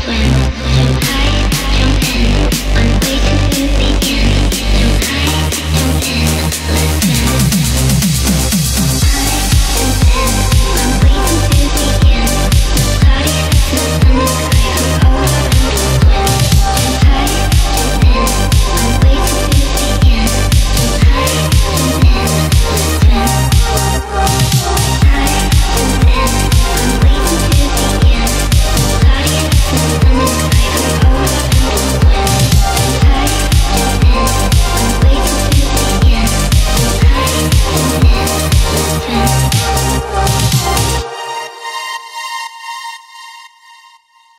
Please.